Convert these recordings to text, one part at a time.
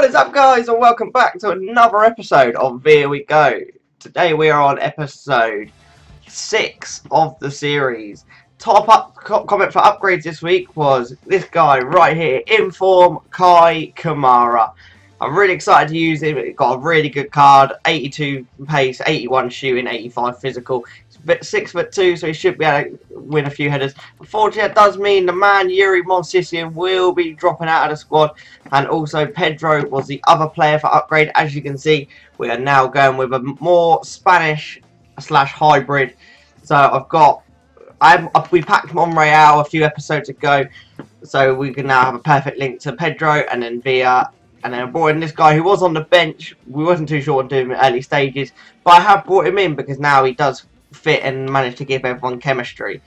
What is up guys and welcome back to another episode of Here We Go. Today we are on episode 6 of the series. Top up co comment for upgrades this week was this guy right here, Inform Kai Kamara. I'm really excited to use him. He got a really good card, 82 pace, 81 shooting, 85 physical. Six foot two, so he should be able to win a few headers. Unfortunately, that does mean the man Yuri Movsisyan will be dropping out of the squad, and also Pedro was the other player for upgrade. As you can see, we are now going with a more Spanish slash hybrid. So I've got i uh, we packed Monreal a few episodes ago, so we can now have a perfect link to Pedro and then Villa and then I brought in this guy who was on the bench. We wasn't too sure what to do in early stages, but I have brought him in because now he does fit and manage to give everyone chemistry.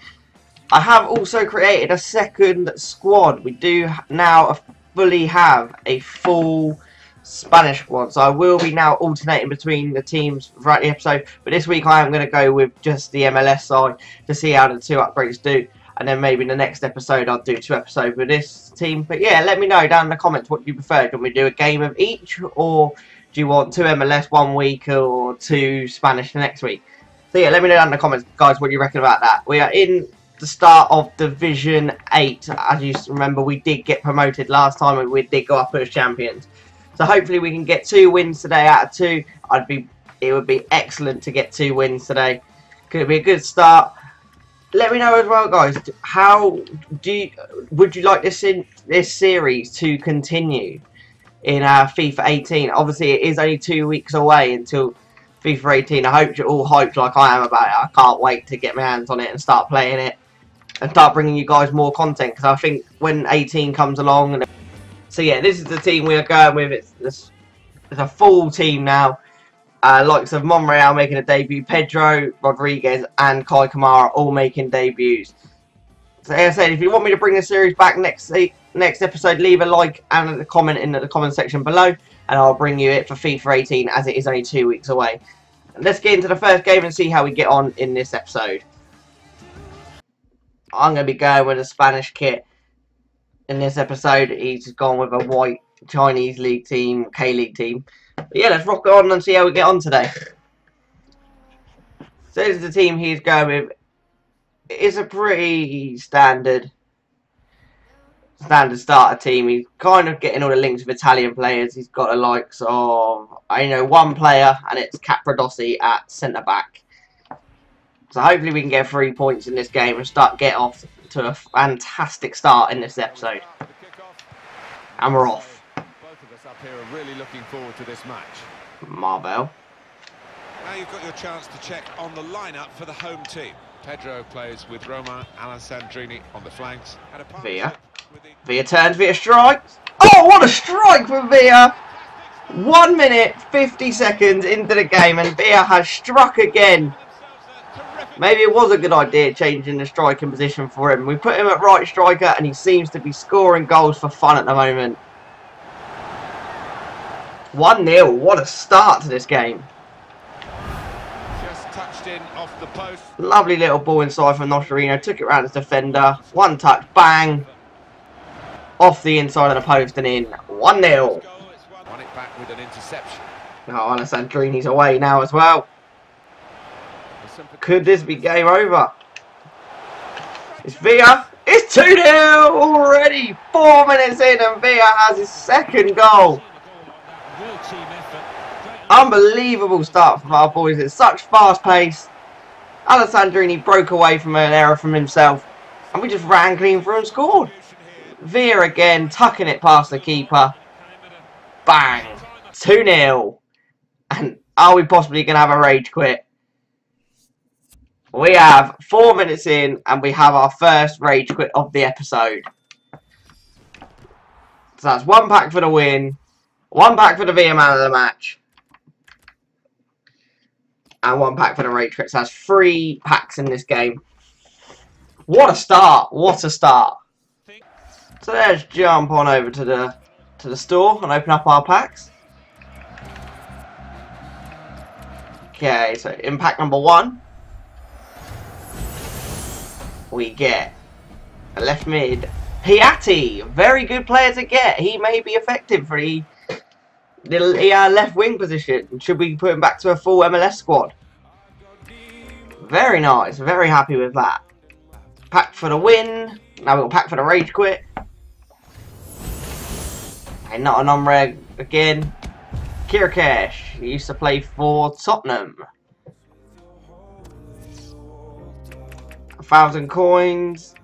I have also created a second squad. We do now fully have a full Spanish squad, so I will be now alternating between the teams throughout the episode. But this week I am going to go with just the MLS side to see how the two upgrades do and then maybe in the next episode I'll do two episodes with this team. But yeah, let me know down in the comments what you prefer. Do we do a game of each, or do you want two MLS one week or two Spanish the next week? So yeah, let me know down in the comments, guys, what you reckon about that. We are in the start of Division 8. As you remember, we did get promoted last time and we did go up as champions. So hopefully we can get two wins today out of two. I'd be, It would be excellent to get two wins today. Could be a good start let me know as well, guys. How do you, would you like this in this series to continue in uh, FIFA 18? Obviously, it is only two weeks away until FIFA 18. I hope you're all hyped like I am about it. I can't wait to get my hands on it and start playing it and start bringing you guys more content because I think when 18 comes along and so yeah, this is the team we are going with. It's, it's, it's a full team now uh, likes of Monreal making a debut, Pedro, Rodriguez, and Kai Kamara all making debuts. So, as I said, if you want me to bring the series back next next episode, leave a like and a comment in the comment section below, and I'll bring you it for FIFA 18 as it is only two weeks away. let's get into the first game and see how we get on in this episode. I'm going to be going with a Spanish kit in this episode. He's gone with a white Chinese league team, K-League team. But yeah, let's rock on and see how we get on today. So this is the team he's going with. It's a pretty standard standard starter team. He's kind of getting all the links with Italian players. He's got the likes of, I know, one player, and it's Capradossi at centre-back. So hopefully we can get three points in this game and start get off to a fantastic start in this episode. And we're off here are really looking forward to this match. Marvel. Now you've got your chance to check on the lineup for the home team. Pedro plays with Romain Alessandrini on the flanks. Villa. Villa turns, Villa strikes. Oh, what a strike from Villa! One minute, 50 seconds into the game, and Villa has struck again. Maybe it was a good idea changing the striking position for him. We put him at right striker, and he seems to be scoring goals for fun at the moment. 1-0. What a start to this game. Just touched in off the post. Lovely little ball inside from Nocerino. Took it around his defender. One touch. Bang. Off the inside of the post and in. 1-0. Won it back with an interception. Oh, Alessandrini's away now as well. Could this be game over? It's Villa. It's 2-0 already. Four minutes in and Villa has his second goal. Unbelievable start from our boys. It's such fast pace. Alessandrini broke away from an error from himself. And we just ran clean through and scored. Veer again, tucking it past the keeper. Bang. 2-0. And are we possibly going to have a rage quit? We have four minutes in and we have our first rage quit of the episode. So that's one pack for the win. One pack for the VM man of the match. And one pack for the. So that's three packs in this game. What a start. What a start. So let's jump on over to the to the store and open up our packs. Okay, so impact number one. We get a left mid. Piatti, very good player to get. He may be effective for the the uh, left wing position. Should we put him back to a full MLS squad? Very nice. Very happy with that. Pack for the win. Now got pack for the rage quit. And not a non-reg again. Kirikesh. He used to play for Tottenham. A thousand coins.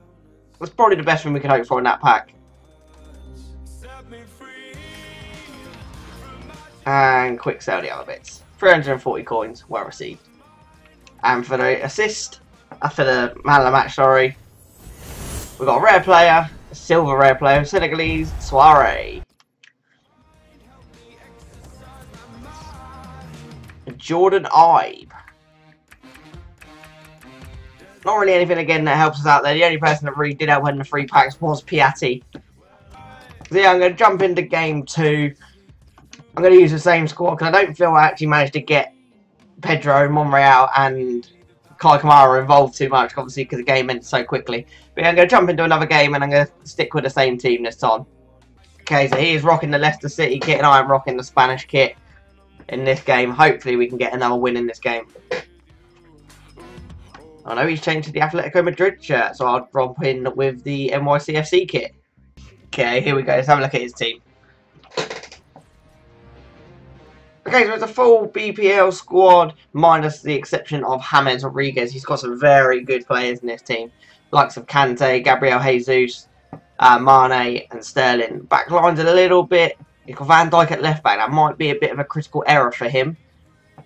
That's probably the best thing we can hope for in that pack. And quick sell the other bits. 340 coins, well received. And for the assist, uh, for the man of the match, sorry, we've got a rare player, a silver rare player, Senegalese, Soare. Jordan Ibe. Not really anything again that helps us out there. The only person that really did help in the free packs was Piatti. So yeah, I'm going to jump into game two. I'm going to use the same squad because I don't feel I actually managed to get Pedro, Monreal and Kai Kamara involved too much, obviously because the game ended so quickly. But yeah, I'm going to jump into another game and I'm going to stick with the same team this time. Okay, so he is rocking the Leicester City kit and I am rocking the Spanish kit in this game. Hopefully we can get another win in this game. I know he's changed to the Atletico Madrid shirt, so I'll drop in with the NYCFC kit. Okay, here we go. Let's have a look at his team. Okay, so it's a full BPL squad, minus the exception of James Rodriguez. He's got some very good players in this team. Likes of Kante, Gabriel Jesus, uh, Mane and Sterling. Backline's a little bit... You've got Van Dijk at left back. That might be a bit of a critical error for him.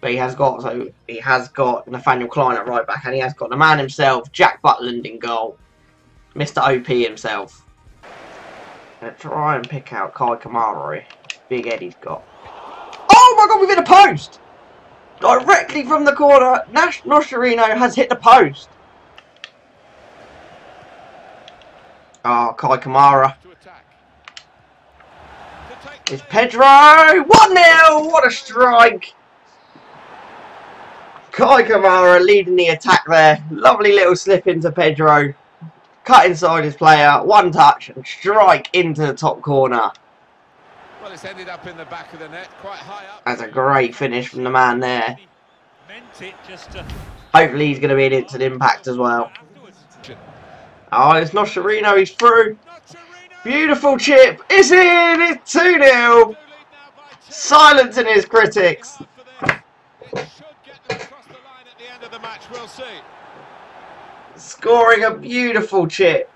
But he has got so he has got Nathaniel Clyne at right back, and he has got the man himself, Jack Butland in goal, Mr. OP himself. Let's try and pick out Kai Kamara. Big Eddie's got. Oh my God, we've hit a post! Directly from the corner, Nash Nocerino has hit the post. Oh, Kai Kamara. It's Pedro! 1-0! What a strike! Kai Kamara leading the attack there. Lovely little slip into Pedro. Cut inside his player. One touch and strike into the top corner. Well, it's ended up in the back of the net, quite high up. That's a great finish from the man there. Hopefully he's going to be an instant impact as well. Oh, it's Nocerino. He's through. Beautiful chip. It's in. It's 2-0. Silencing his critics. Scoring a beautiful chip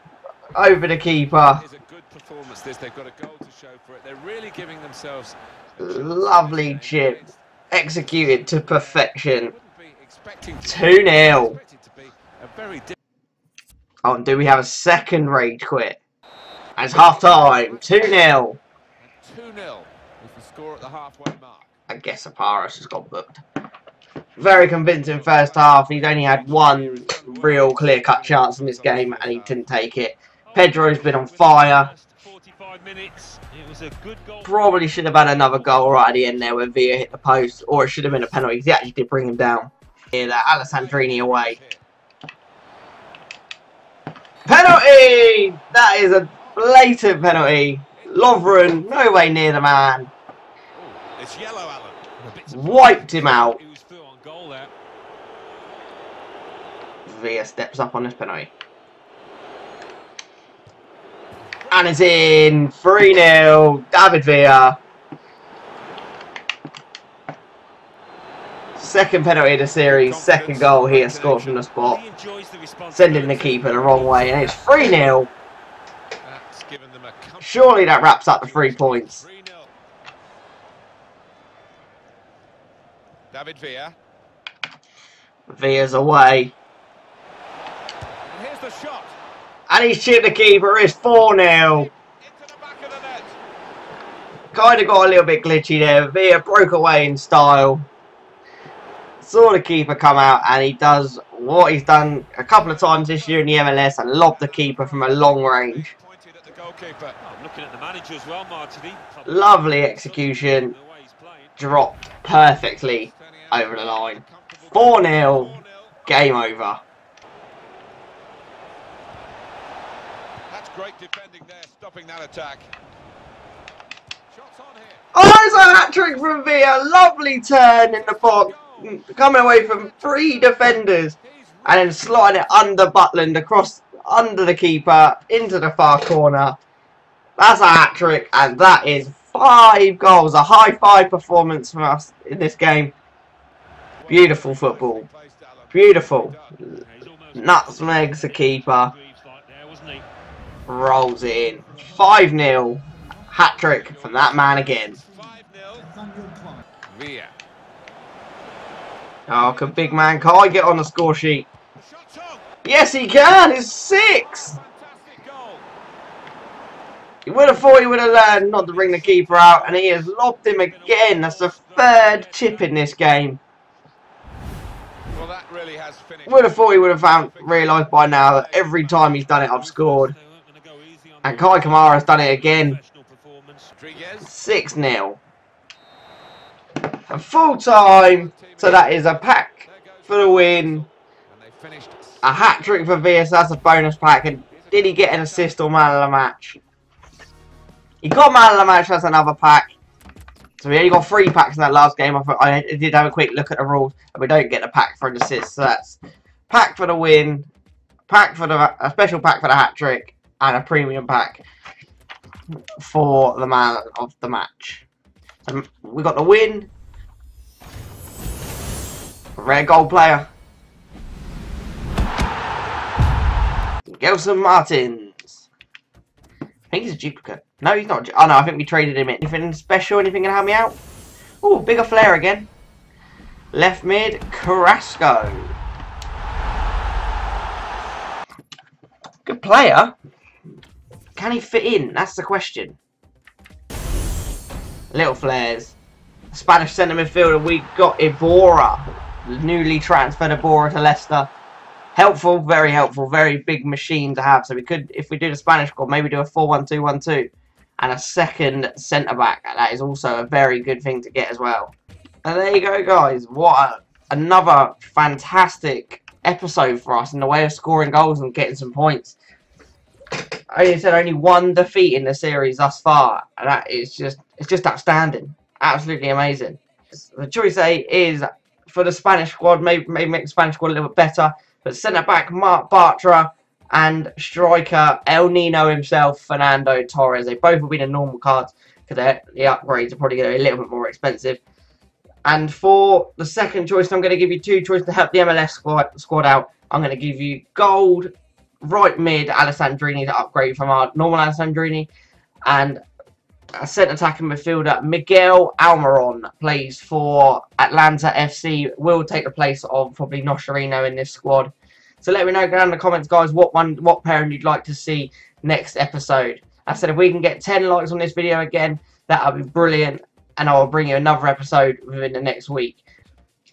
over the keeper. They've got a goal to show for it. They're really giving themselves lovely chip executed to perfection. 2-0. Oh, and do we have a second rage quit? It's half time, 2 0. 2 0 with the score at the halfway mark. I guess Aparis has got booked. Very convincing first half. He's only had one real clear cut chance in this game and he didn't take it. Pedro's been on fire. Probably should have had another goal right at the end there when Villa hit the post, or it should have been a penalty because he actually did bring him down. Here, that Alessandrini away. Penalty! That is a blatant penalty. Lovren, no way near the man. It's yellow, Alan. Wiped him out. Villa steps up on this penalty. And it's in. 3-0. David Villa. Second penalty of the series, second goal here, scored from the spot. Sending the keeper the wrong way, and it's 3-0. Surely that wraps up the three points. David Villa. Villa's away. Here's the shot. And he's chipped the keeper. It's 4-0. Kind of got a little bit glitchy there. Villa broke away in style. Saw the keeper come out and he does what he's done a couple of times this year in the MLS and lobbed the keeper from a long range. Lovely execution. Dropped perfectly over the line. 4-0. Game over. Great defending there, stopping that attack. Oh, it's a hat trick from Villa. Lovely turn in the box. Mm, coming away from three defenders. And then sliding it under Butland across under the keeper into the far corner. That's a hat trick. And that is five goals. A high five performance from us in this game. Beautiful football. Beautiful. Nutmegs the keeper. Rolls in. 5 0. Hat trick from that man again. Oh, can big man Kai get on the score sheet? Yes, he can. It's six. He would have thought he would have learned not to bring the keeper out, and he has lobbed him again. That's the third chip in this game. Well, that really has finished. Would have thought he would have found realised by now that every time he's done it, I've scored. And Kai Kamara's done it again. 6 0. And full time. So that is a pack for the win. And they finished. A hat trick for VS. That's a bonus pack. And did he get an assist or man of the match? He got man of the match. That's another pack. So we only got three packs in that last game. I, thought, I did have a quick look at the rules, and we don't get a pack for an assist. So that's pack for the win, pack for the a special pack for the hat trick, and a premium pack for the man of the match. So we got the win. Rare gold player. Gelson Martins. I think he's a duplicate. No, he's not. Oh no, I think we traded him in. Anything special? Anything gonna help me out? Oh, bigger flare again. Left mid, Carrasco. Good player. Can he fit in? That's the question. Little flares. Spanish centre midfielder, we got Iborra. Newly transferred Iborra to Leicester. Helpful, very helpful, very big machine to have. So we could, if we do the Spanish squad, maybe do a 4-1-2-1-2 and a second centre back. That is also a very good thing to get as well. And there you go, guys. What a, another fantastic episode for us in the way of scoring goals and getting some points. I said only one defeat in the series thus far, and that is just it's just outstanding, absolutely amazing. The choice A is for the Spanish squad, maybe maybe make the Spanish squad a little bit better, but centre back Marc Bartra and striker El Nino himself, Fernando Torres. They both will be the normal cards because the upgrades are probably going to be a little bit more expensive. And for the second choice, I'm going to give you two choices to help the MLS squad, squad out. I'm going to give you gold right mid Alessandrini to upgrade from our normal Alessandrini. And a centre attacking midfielder Miguel Almiron plays for Atlanta FC will take the place of probably Nocerino in this squad. So let me know down in the comments guys what one what pairing you'd like to see next episode. I said if we can get 10 likes on this video again that would be brilliant. And I will bring you another episode within the next week.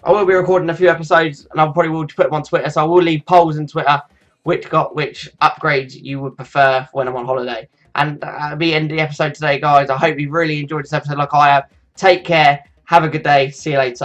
I will be recording a few episodes and I probably will put them on Twitter so I will leave polls on Twitter which got which upgrades you would prefer when I'm on holiday. And uh, that'll be the end of the episode today, guys. I hope you really enjoyed this episode like I have. Take care. Have a good day. See you later.